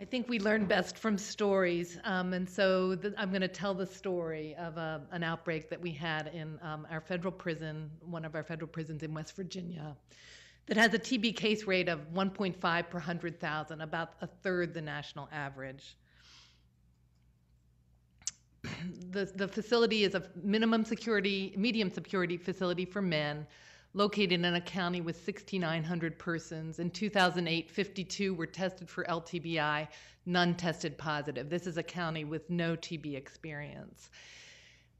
I think we learn best from stories. Um, and so th- I'm going to tell the story of a, an outbreak that we had in um, our federal prison, one of our federal prisons in West Virginia, that has a TB case rate of 1.5 per 100,000, about a third the national average. the, the facility is a minimum security, medium security facility for men located in a county with 6,900 persons. In 2008, 52 were tested for LTBI, none tested positive. This is a county with no TB experience.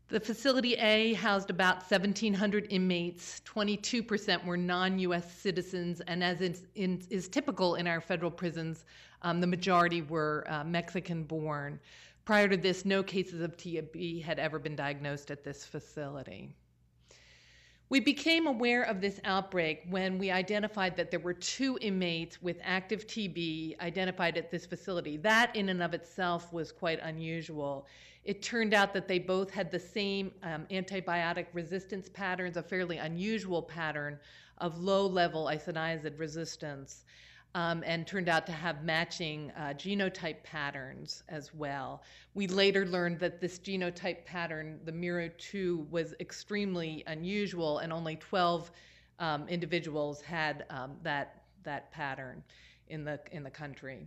The facility A housed about 1,700 inmates. 22% were non US citizens, and as is, in, is, typical in our federal prisons, um, the majority were uh, Mexican born. Prior to this, no cases of TB had ever been diagnosed at this facility. We became aware of this outbreak when we identified that there were two inmates with active TB identified at this facility. That, in and of itself, was quite unusual. It turned out that they both had the same um, antibiotic resistance patterns, a fairly unusual pattern of low level isoniazid resistance um, and turned out to have matching uh, genotype patterns as well. We later learned that this genotype pattern, the MIRO2, was extremely unusual, and only 12 um, individuals had um, that, that pattern in the, in the country.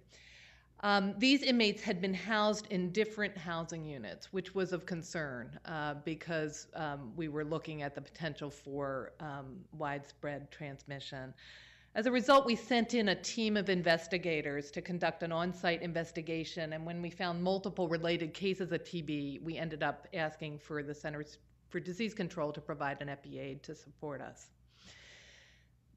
Um, these inmates had been housed in different housing units, which was of concern uh, because um, we were looking at the potential for um, widespread transmission. As a result, we sent in a team of investigators to conduct an on site investigation. And when we found multiple related cases of TB, we ended up asking for the Centers for Disease Control to provide an epi aid to support us.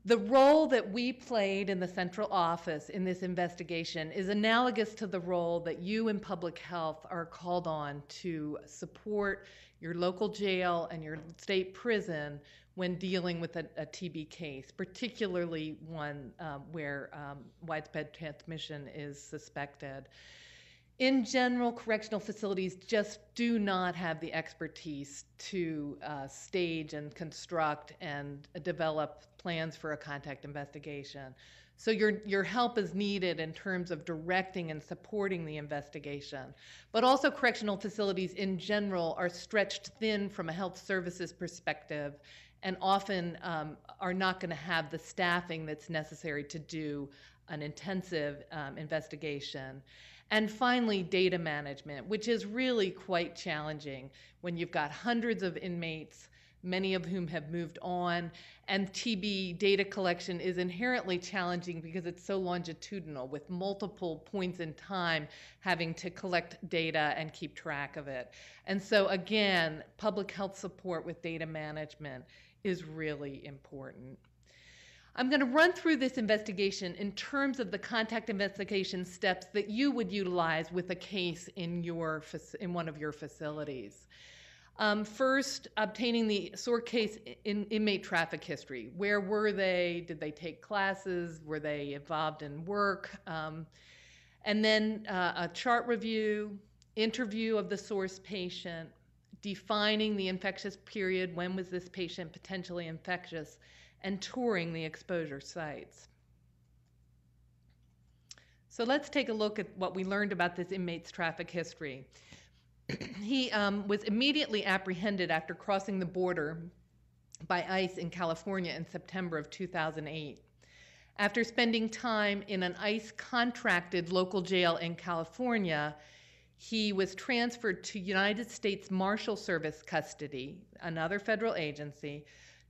The role that we played in the central office in this investigation is analogous to the role that you in public health are called on to support your local jail and your state prison when dealing with a, a TB case, particularly one um, where um, widespread transmission is suspected. In general, correctional facilities just do not have the expertise to uh, stage and construct and develop plans for a contact investigation. So your your help is needed in terms of directing and supporting the investigation. But also correctional facilities in general are stretched thin from a health services perspective and often um, are not going to have the staffing that's necessary to do an intensive um, investigation. And finally, data management, which is really quite challenging when you've got hundreds of inmates, many of whom have moved on, and TB data collection is inherently challenging because it's so longitudinal, with multiple points in time having to collect data and keep track of it. And so, again, public health support with data management is really important. I'm going to run through this investigation in terms of the contact investigation steps that you would utilize with a case in your in one of your facilities. Um, first, obtaining the source case in, inmate traffic history. Where were they? Did they take classes? Were they involved in work? Um, and then uh, a chart review, interview of the source patient, defining the infectious period, when was this patient potentially infectious, and touring the exposure sites. So let's take a look at what we learned about this inmate's traffic history. he um, was immediately apprehended after crossing the border by ICE in California in September of 2008. After spending time in an ICE contracted local jail in California, he was transferred to United States Marshal Service custody, another federal agency,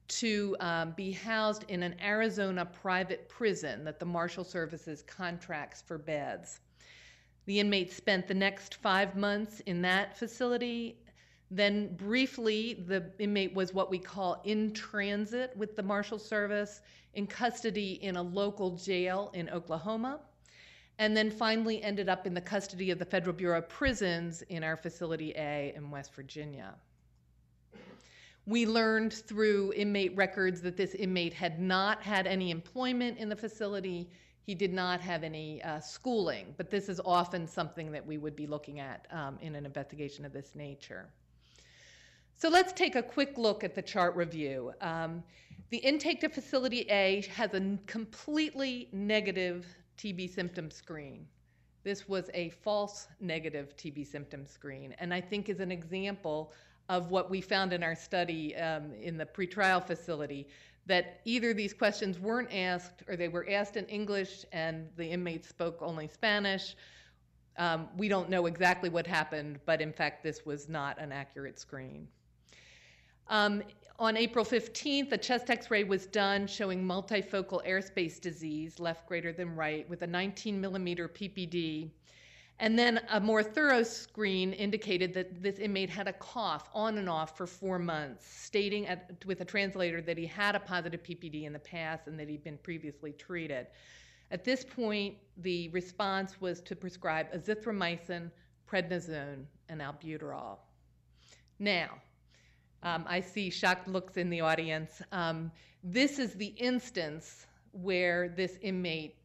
to um, be housed in an Arizona private prison that the Marshal Services contracts for beds. The inmate spent the next five months in that facility. Then, briefly, the inmate was what we call in transit with the Marshal Service in custody in a local jail in Oklahoma and then finally ended up in the custody of the Federal Bureau of Prisons in our Facility A in West Virginia. We learned through inmate records that this inmate had not had any employment in the facility. He did not have any uh, schooling, but this is often something that we would be looking at um, in an investigation of this nature. So let's take a quick look at the chart review. Um, the intake to Facility A has a completely negative TB symptom screen. This was a false negative TB symptom screen, and I think is an example of what we found in our study um, in the pretrial facility that either these questions weren't asked or they were asked in English and the inmates spoke only Spanish. Um, we don't know exactly what happened, but in fact, this was not an accurate screen. Um, on April 15th, a chest x ray was done showing multifocal airspace disease, left greater than right, with a 19 millimeter PPD. And then a more thorough screen indicated that this inmate had a cough on and off for four months, stating at, with a translator that he had a positive PPD in the past and that he'd been previously treated. At this point, the response was to prescribe azithromycin, prednisone, and albuterol. Now, um, I see shocked looks in the audience. Um, this is the instance where this inmate,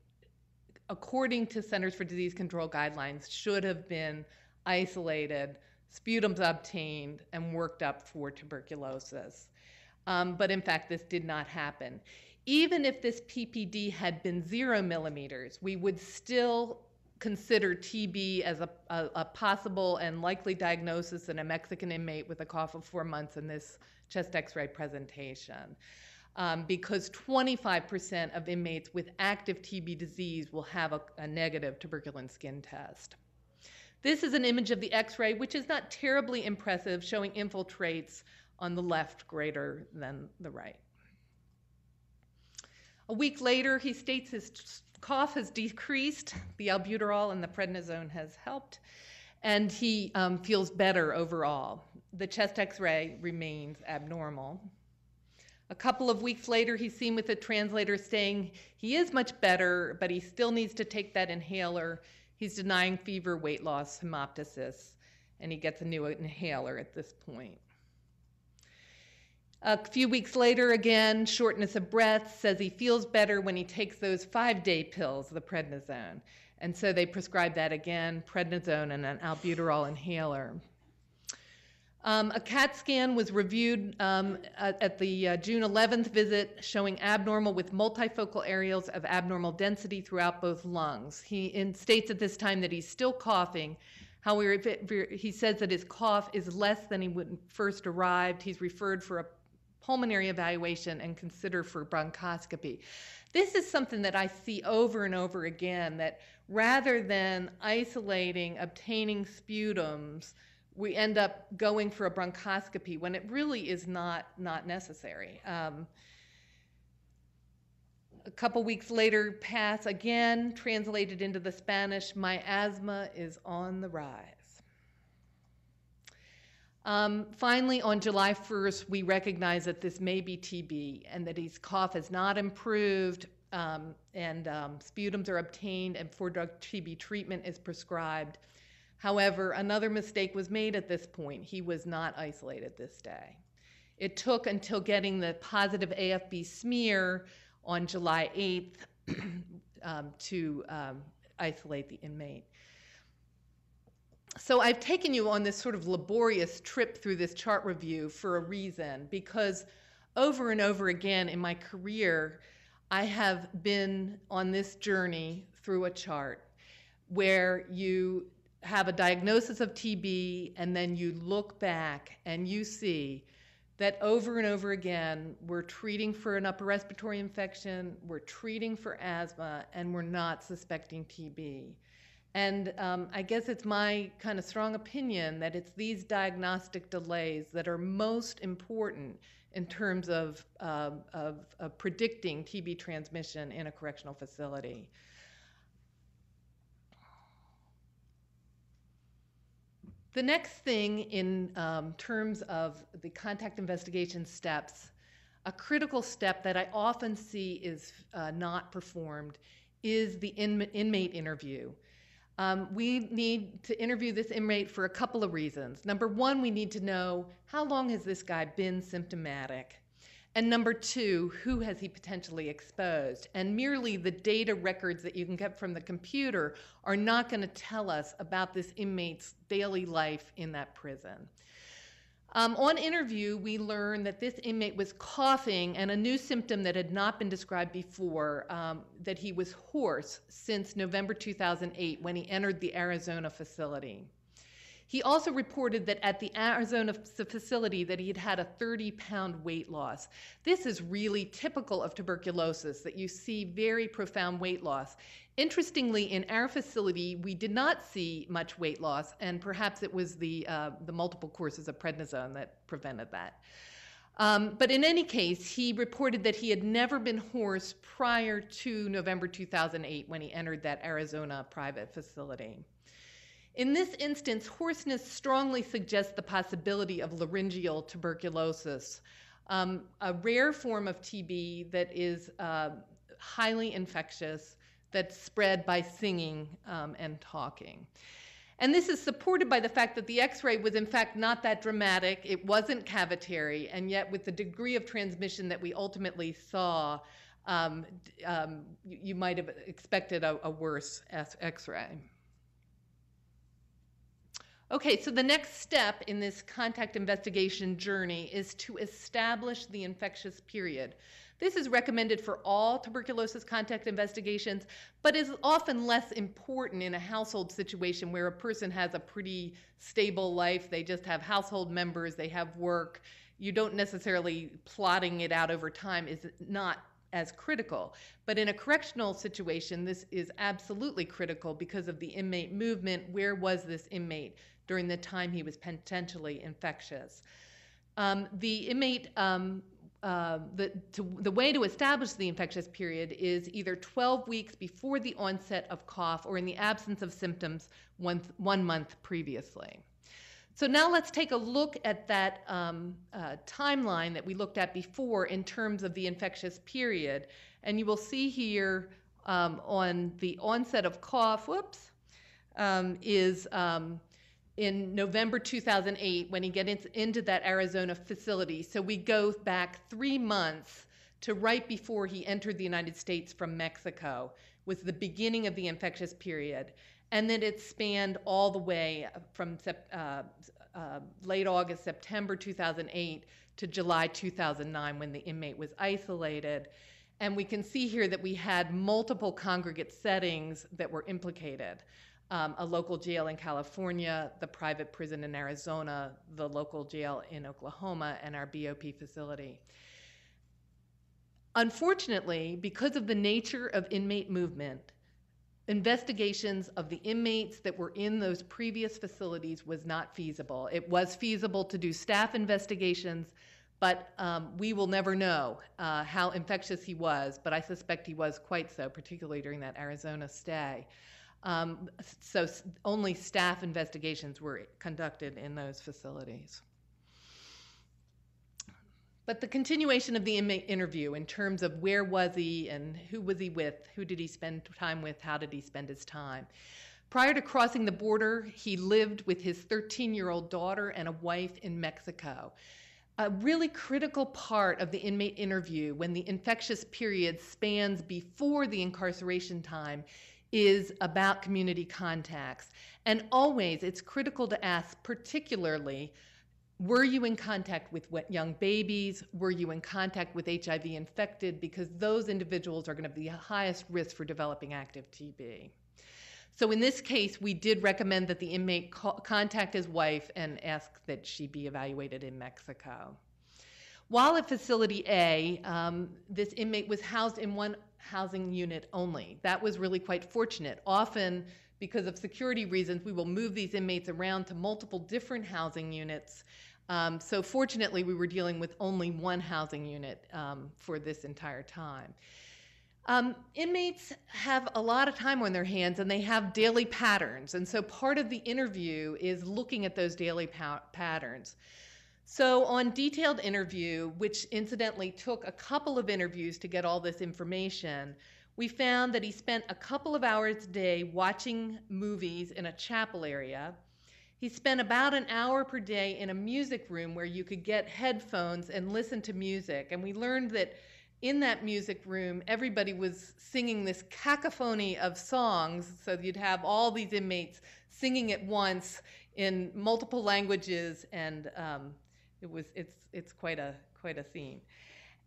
according to Centers for Disease Control guidelines, should have been isolated, sputums obtained, and worked up for tuberculosis. Um, but in fact, this did not happen. Even if this PPD had been zero millimeters, we would still consider TB as a, a, a, possible and likely diagnosis in a Mexican inmate with a cough of four months in this chest x ray presentation. Um, because 25% of inmates with active TB disease will have a, a negative tuberculin skin test. This is an image of the x ray, which is not terribly impressive, showing infiltrates on the left greater than the right. A week later, he states his cough has decreased. The albuterol and the prednisone has helped, and he um, feels better overall. The chest x ray remains abnormal. A couple of weeks later, he's seen with a translator saying he is much better, but he still needs to take that inhaler. He's denying fever, weight loss, hemoptysis, and he gets a new inhaler at this point. A few weeks later, again, shortness of breath, says he feels better when he takes those five day pills, the prednisone. And so they prescribe that again prednisone and an albuterol inhaler. Um, a CAT scan was reviewed um, at, at, the uh, June 11th visit showing abnormal with multifocal areas of abnormal density throughout both lungs. He in, states at this time that he's still coughing. However, he says that his cough is less than he when first arrived. He's referred for a pulmonary evaluation and consider for bronchoscopy. This is something that I see over and over again that rather than isolating, obtaining sputums, we end up going for a bronchoscopy when it really is not, not necessary. Um, a couple weeks later, pass again, translated into the Spanish, my asthma is on the rise. Um, finally, on July 1st, we recognize that this may be TB and that his cough has not improved um, and um, sputums are obtained and four drug TB treatment is prescribed. However, another mistake was made at this point. He was not isolated this day. It took until getting the positive AFB smear on July 8th um, to um, isolate the inmate so I've taken you on this sort of laborious trip through this chart review for a reason, because over and over again in my career, I have been on this journey through a chart where you have a diagnosis of TB and then you look back and you see that over and over again, we're treating for an upper respiratory infection, we're treating for asthma, and we're not suspecting TB. And um, I guess it's my kind of strong opinion that it's these diagnostic delays that are most important in terms of, uh, of, of, predicting TB transmission in a correctional facility. The next thing in um, terms of the contact investigation steps, a critical step that I often see is uh, not performed is the in inmate interview. Um, we need to interview this inmate for a couple of reasons. Number one, we need to know how long has this guy been symptomatic? And number two, who has he potentially exposed? And merely the data records that you can get from the computer are not going to tell us about this inmate's daily life in that prison. Um, on interview, we learned that this inmate was coughing and a new symptom that had not been described before um, that he was hoarse since November 2008 when he entered the Arizona facility. He also reported that at the Arizona facility that he had had a 30 pound weight loss. This is really typical of tuberculosis that you see very profound weight loss. Interestingly, in our facility, we did not see much weight loss, and perhaps it was the, uh, the multiple courses of prednisone that prevented that. Um, but in any case, he reported that he had never been hoarse prior to November 2008 when he entered that Arizona private facility. In this instance, hoarseness strongly suggests the possibility of laryngeal tuberculosis, um, a rare form of TB that is uh, highly infectious, that's spread by singing um, and talking. And this is supported by the fact that the x ray was, in fact, not that dramatic. It wasn't cavitary, and yet, with the degree of transmission that we ultimately saw, um, um, you, you, might have expected a, a worse x ray. Okay, so the next step in this contact investigation journey is to establish the infectious period. This is recommended for all tuberculosis contact investigations, but is often less important in a household situation where a person has a pretty stable life. They just have household members, they have work. You don't necessarily plotting it out over time is not as critical. But in a correctional situation, this is absolutely critical because of the inmate movement. Where was this inmate? During the time he was potentially infectious. Um, the inmate, um, uh, the, to, the way to establish the infectious period is either 12 weeks before the onset of cough or in the absence of symptoms one, one month previously. So now let's take a look at that um, uh, timeline that we looked at before in terms of the infectious period. And you will see here um, on the onset of cough, whoops, um, is um, in November 2008 when he gets into that Arizona facility. So we go back three months to right before he entered the United States from Mexico was the beginning of the infectious period. And then it spanned all the way from uh, uh, late August, September 2008 to July 2009 when the inmate was isolated. And we can see here that we had multiple congregate settings that were implicated um, a local jail in California, the private prison in Arizona, the local jail in Oklahoma, and our BOP facility. Unfortunately, because of the nature of inmate movement, investigations of the inmates that were in those previous facilities was not feasible. It was feasible to do staff investigations, but um, we will never know uh, how infectious he was, but I suspect he was quite so, particularly during that Arizona stay. Um, so only staff investigations were conducted in those facilities. But the continuation of the inmate interview in terms of where was he and who was he with, who did he spend time with, how did he spend his time. Prior to crossing the border, he lived with his 13 year old daughter and a wife in Mexico. A really critical part of the inmate interview when the infectious period spans before the incarceration time is about community contacts. And always it's critical to ask, particularly, were you in contact with young babies? Were you in contact with HIV infected? Because those individuals are going to be the highest risk for developing active TB. So in this case, we did recommend that the inmate contact his wife and ask that she be evaluated in Mexico. While at Facility A, um, this inmate was housed in one housing unit only. That was really quite fortunate. Often, because of security reasons, we will move these inmates around to multiple different housing units. Um, so, fortunately, we were dealing with only one housing unit um, for this entire time. Um, inmates have a lot of time on their hands and they have daily patterns. And so, part of the interview is looking at those daily pa- patterns. So, on detailed interview, which incidentally took a couple of interviews to get all this information, we found that he spent a couple of hours a day watching movies in a chapel area. He spent about an hour per day in a music room where you could get headphones and listen to music. And we learned that in that music room, everybody was singing this cacophony of songs. So you'd have all these inmates singing at once in multiple languages and um, it was it's it's quite a quite a scene.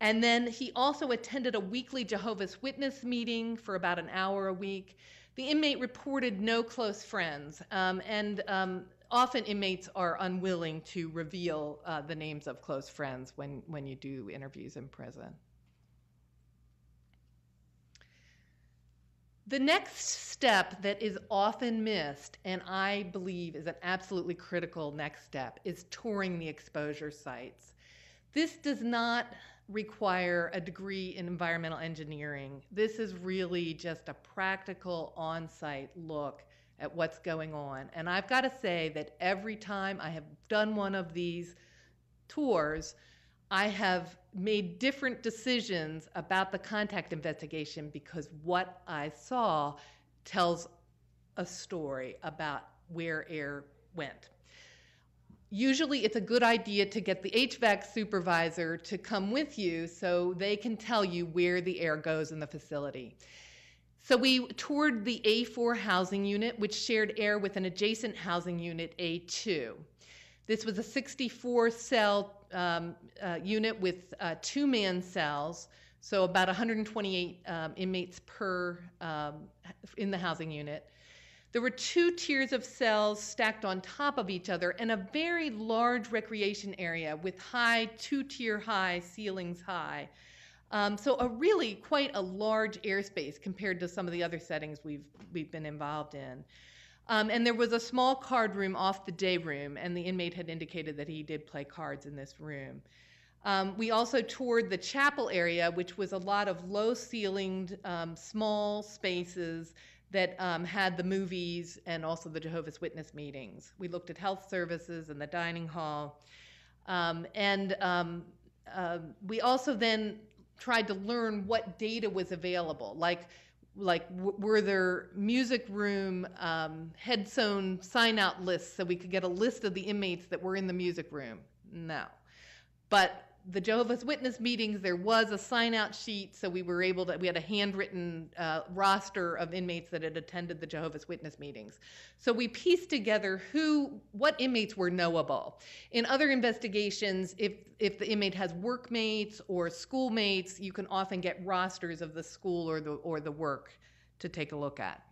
And then he also attended a weekly Jehovah's Witness meeting for about an hour a week. The inmate reported no close friends, um, and um, often inmates are unwilling to reveal uh, the names of close friends when, when you do interviews in prison. The next step that is often missed, and I believe is an absolutely critical next step, is touring the exposure sites. This does not require a degree in environmental engineering. This is really just a practical on site look at what's going on. And I've got to say that every time I have done one of these tours, I have made different decisions about the contact investigation because what I saw tells a story about where air went. Usually, it's a good idea to get the HVAC supervisor to come with you so they can tell you where the air goes in the facility. So we toured the A4 housing unit, which shared air with an adjacent housing unit, A2. This was a 64 cell um, uh, unit with uh, two man cells, so about 128 um, inmates per um, in the housing unit. There were two tiers of cells stacked on top of each other and a very large recreation area with high, two tier high ceilings high. Um, so a really quite a large airspace compared to some of the other settings we've we've been involved in. Um, and there was a small card room off the day room, and the inmate had indicated that he did play cards in this room. Um, we also toured the chapel area, which was a lot of low ceilinged, um, small spaces that um, had the movies and also the Jehovah's Witness meetings. We looked at health services and the dining hall. Um, and um, uh, we also then tried to learn what data was available, like like were there music room um, head sewn sign out lists so we could get a list of the inmates that were in the music room? No, but the Jehovah's Witness meetings, there was a sign out sheet, so we were able to, we had a handwritten uh, roster of inmates that had attended the Jehovah's Witness meetings. So we pieced together who, what inmates were knowable. In other investigations, if, if the inmate has workmates or schoolmates, you can often get rosters of the school or the, or the work to take a look at.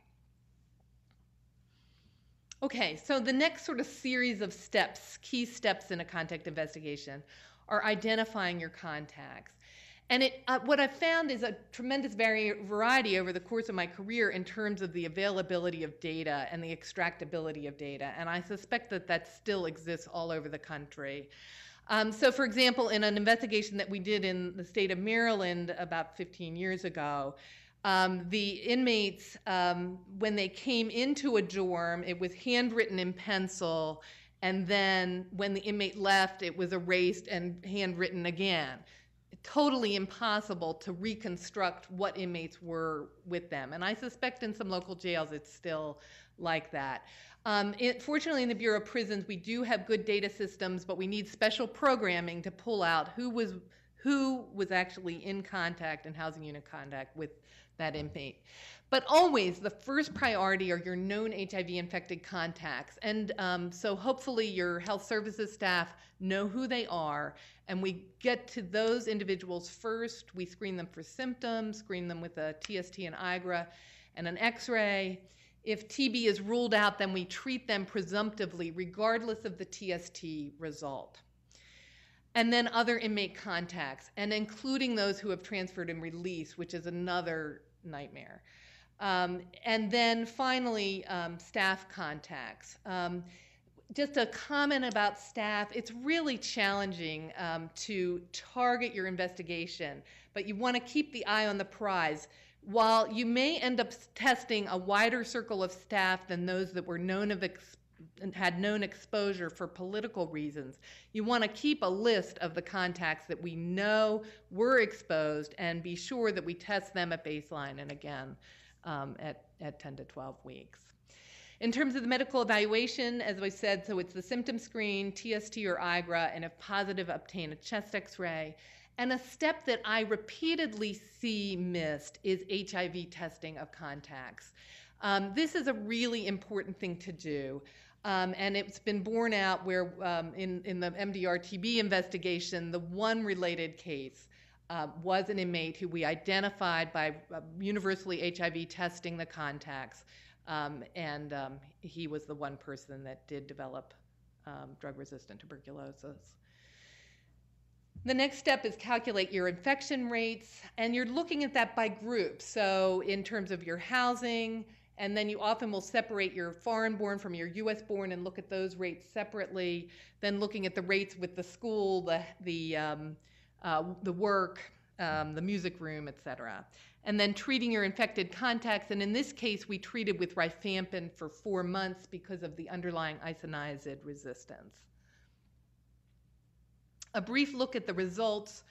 Okay, so the next sort of series of steps, key steps in a contact investigation, are identifying your contacts. And it, uh, what I've found is a tremendous vari- variety over the course of my career in terms of the availability of data and the extractability of data. And I suspect that that still exists all over the country. Um, so, for example, in an investigation that we did in the state of Maryland about 15 years ago, um, the inmates, um, when they came into a dorm, it was handwritten in pencil and then when the inmate left, it was erased and handwritten again. Totally impossible to reconstruct what inmates were with them. And I suspect in some local jails it's still like that. Um, it, fortunately, in the Bureau of Prisons, we do have good data systems, but we need special programming to pull out who was who was actually in contact and housing unit contact with that inmate. But always the first priority are your known HIV infected contacts. And um, so hopefully your health services staff know who they are, and we get to those individuals first. We screen them for symptoms, screen them with a TST and IGRA and an x ray. If TB is ruled out, then we treat them presumptively, regardless of the TST result. And then other inmate contacts, and including those who have transferred and released, which is another nightmare. Um, and then finally, um, staff contacts. Um, just a comment about staff it's really challenging um, to target your investigation, but you want to keep the eye on the prize. While you may end up testing a wider circle of staff than those that were known of ex- had known exposure for political reasons. You want to keep a list of the contacts that we know were exposed and be sure that we test them at baseline and again um, at, at 10 to 12 weeks. In terms of the medical evaluation, as I said, so it's the symptom screen, TST or IGRA, and if positive, obtain a chest x ray. And a step that I repeatedly see missed is HIV testing of contacts. Um, this is a really important thing to do. Um, and it's been borne out where um, in, in the MDR-TB investigation, the one related case uh, was an inmate who we identified by uh, universally HIV testing the contacts, um, and um, he was the one person that did develop um, drug-resistant tuberculosis. The next step is calculate your infection rates, and you're looking at that by group. So, in terms of your housing, and then you often will separate your foreign born from your US born and look at those rates separately. Then looking at the rates with the school, the, the, um, uh, the work, um, the music room, et cetera. And then treating your infected contacts. And in this case, we treated with rifampin for four months because of the underlying isoniazid resistance. A brief look at the results,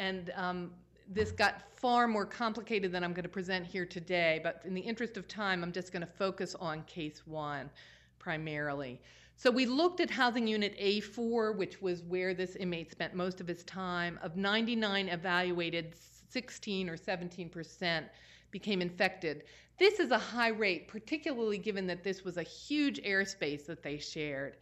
and um, this got far more complicated than I'm going to present here today, but in the interest of time, I'm just going to focus on case one primarily. So we looked at housing unit A4, which was where this inmate spent most of his time. Of 99 evaluated, 16 or 17 percent became infected. This is a high rate, particularly given that this was a huge airspace that they shared.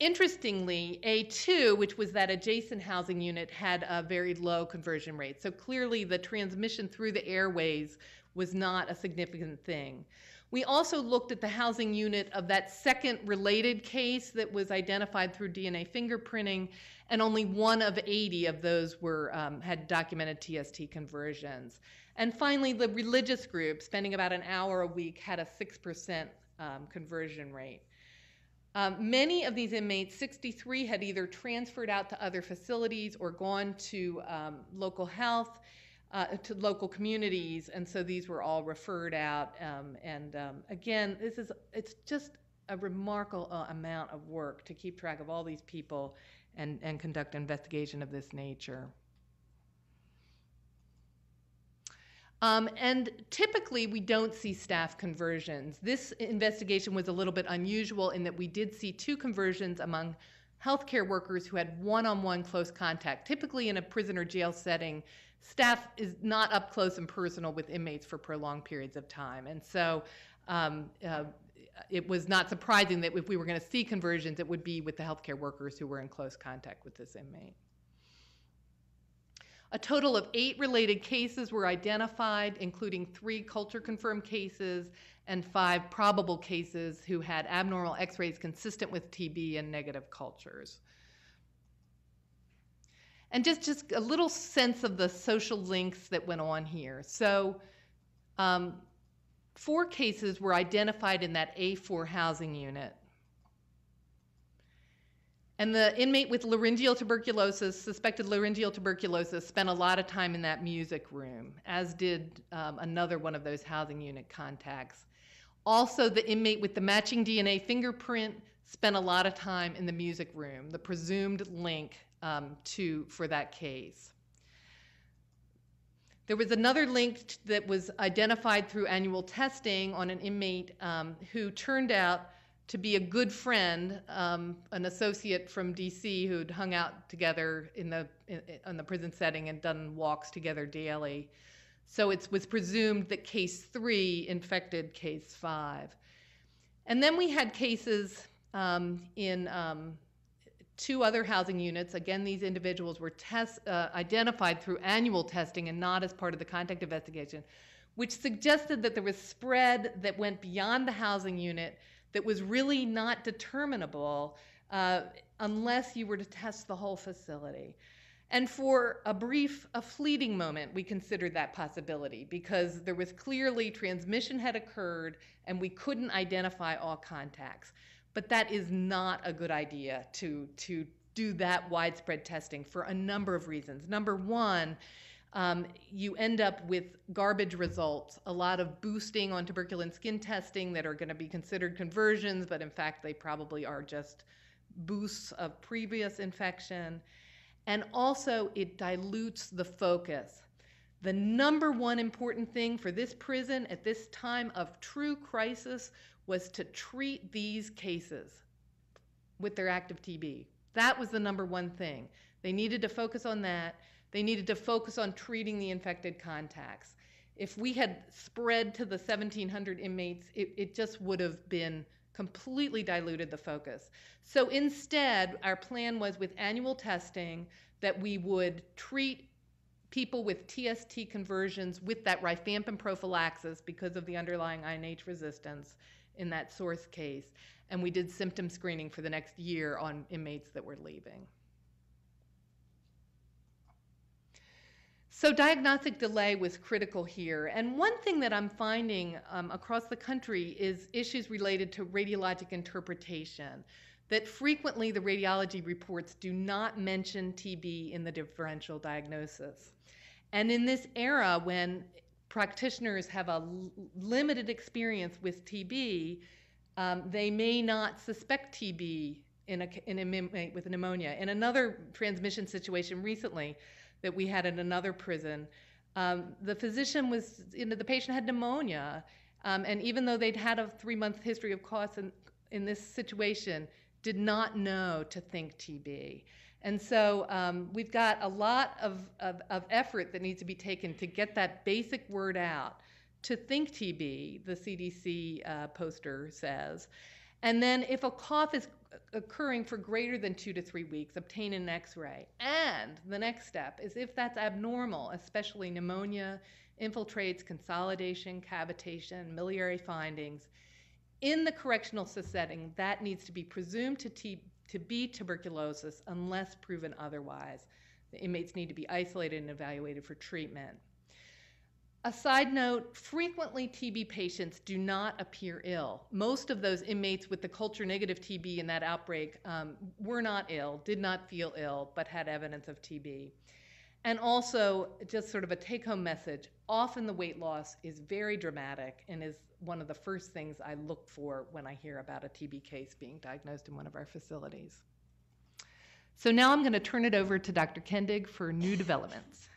Interestingly, A2, which was that adjacent housing unit, had a very low conversion rate. So clearly, the transmission through the airways was not a significant thing. We also looked at the housing unit of that second related case that was identified through DNA fingerprinting, and only one of 80 of those were um, had documented TST conversions. And finally, the religious group, spending about an hour a week, had a 6% um, conversion rate. Um, many of these inmates, 63, had either transferred out to other facilities or gone to um, local health, uh, to local communities, and so these were all referred out. Um, and um, again, this is it's just a remarkable uh, amount of work to keep track of all these people and, and conduct investigation of this nature. Um, and typically, we don't see staff conversions. This investigation was a little bit unusual in that we did see two conversions among healthcare workers who had one on one close contact. Typically, in a prison or jail setting, staff is not up close and personal with inmates for prolonged periods of time. And so, um, uh, it was not surprising that if we were going to see conversions, it would be with the healthcare workers who were in close contact with this inmate. A total of eight related cases were identified, including three culture confirmed cases and five probable cases who had abnormal x rays consistent with TB and negative cultures. And just, just a little sense of the social links that went on here. So, um, four cases were identified in that A4 housing unit. And the inmate with laryngeal tuberculosis, suspected laryngeal tuberculosis, spent a lot of time in that music room, as did um, another one of those housing unit contacts. Also, the inmate with the matching DNA fingerprint spent a lot of time in the music room, the presumed link um, to for that case. There was another link that was identified through annual testing on an inmate um, who turned out to be a good friend, um, an associate from DC who'd hung out together in the in, in, the prison setting and done walks together daily. So it was presumed that case three infected case five. And then we had cases um, in um, two other housing units. Again, these individuals were test, uh, identified through annual testing and not as part of the contact investigation, which suggested that there was spread that went beyond the housing unit that was really not determinable uh, unless you were to test the whole facility. And for a brief, a fleeting moment, we considered that possibility because there was clearly transmission had occurred and we couldn't identify all contacts. But that is not a good idea to, to do that widespread testing for a number of reasons. Number one, um, you end up with garbage results, a lot of boosting on tuberculin skin testing that are going to be considered conversions, but in fact, they probably are just boosts of previous infection. And also, it dilutes the focus. The number one important thing for this prison at this time of true crisis was to treat these cases with their active TB. That was the number one thing. They needed to focus on that. They needed to focus on treating the infected contacts. If we had spread to the 1,700 inmates, it, it just would have been completely diluted the focus. So instead, our plan was with annual testing that we would treat people with TST conversions with that rifampin prophylaxis because of the underlying INH resistance in that source case. And we did symptom screening for the next year on inmates that were leaving. So diagnostic delay was critical here. And one thing that I'm finding um, across the country is issues related to radiologic interpretation. That frequently the radiology reports do not mention TB in the differential diagnosis. And in this era when practitioners have a limited experience with TB, um, they may not suspect TB in a, in a, with pneumonia. In another transmission situation recently, that we had in another prison. Um, the physician was, you know, the patient had pneumonia, um, and even though they'd had a three-month history of cough in, in this situation, did not know to think TB. And so um, we've got a lot of, of, of, effort that needs to be taken to get that basic word out. To think TB, the CDC uh, poster says. And then if a cough is occurring for greater than two to three weeks, obtain an x ray. And the next step is if that's abnormal, especially pneumonia, infiltrates, consolidation, cavitation, miliary findings, in the correctional setting, that needs to be presumed to, t- to be tuberculosis unless proven otherwise. The inmates need to be isolated and evaluated for treatment. A side note frequently TB patients do not appear ill. Most of those inmates with the culture negative TB in that outbreak um, were not ill, did not feel ill, but had evidence of TB. And also, just sort of a take home message often the weight loss is very dramatic and is one of the first things I look for when I hear about a TB case being diagnosed in one of our facilities. So now I'm going to turn it over to Dr. Kendig for new developments.